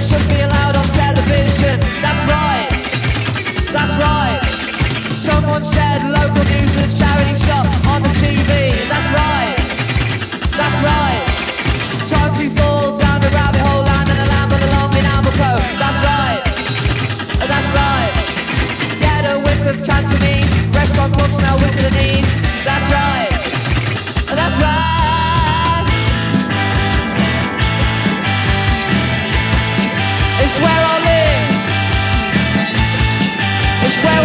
should be allowed on television. That's right. That's right. Someone said local news and charity shop on the TV. That's right. It's where